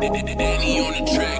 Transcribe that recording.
Benny on the track.